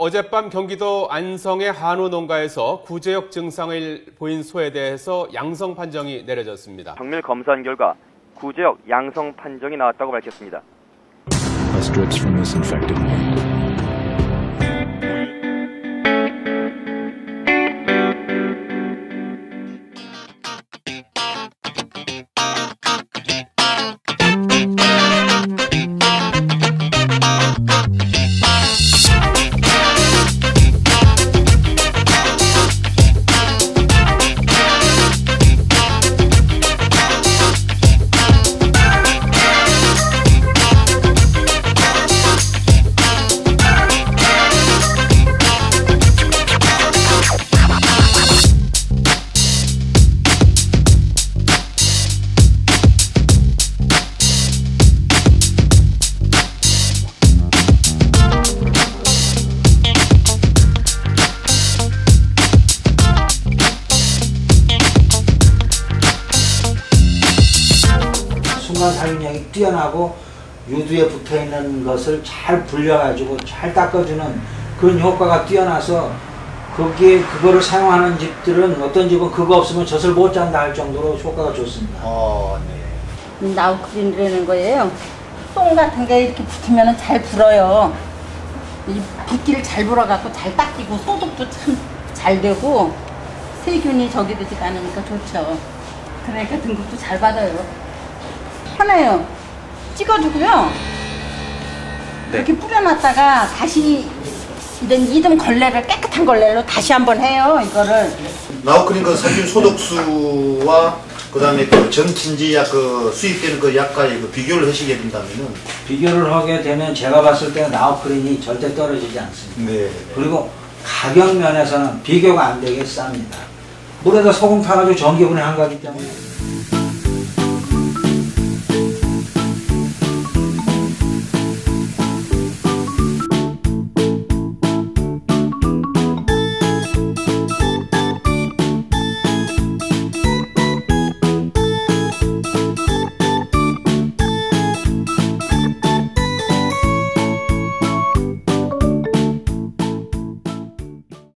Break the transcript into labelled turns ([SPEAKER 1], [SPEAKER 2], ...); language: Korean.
[SPEAKER 1] 어젯밤 경기도 안성의 한우 농가에서 구제역 증상을 보인 소에 대해서 양성 판정이 내려졌습니다.
[SPEAKER 2] 정밀 검사한 결과 구제역 양성 판정이 나왔다고 밝혔습니다.
[SPEAKER 3] 순간 살인력이 뛰어나고 유두에 붙어 있는 것을 잘 불려가지고 잘 닦아주는 그런 효과가 뛰어나서 거기에 그거를 사용하는 집들은 어떤 집은 그거 없으면 젖을 못 잔다 할 정도로 효과가 좋습니다.
[SPEAKER 4] 어, 네.
[SPEAKER 5] 나우크린이라는 거예요. 똥 같은 게 이렇게 붙으면 잘 불어요. 이 붓기를 잘 불어갖고 잘 닦이고 소독도 참 잘 되고 세균이 저기 되지가 않으니까 좋죠. 그러니까 등급도 잘 받아요. 편해요. 찍어주고요. 이렇게 뿌려놨다가 다시 이런 이듬 걸레를 깨끗한 걸레로 다시 한번 해요. 이거를.
[SPEAKER 4] 나우크린 그 살균 소독수와 그다음에 그 전친지약 그 수입되는 그 약과의 그 비교를 하시게 된다면은
[SPEAKER 3] 비교를 하게 되면 제가 봤을 때는 나우크린이 절대 떨어지지 않습니다.
[SPEAKER 4] 네.
[SPEAKER 3] 그리고 가격 면에서는 비교가 안 되게 쌉니다. 물에다 소금 타가지고 전기분해 한 거기 때문에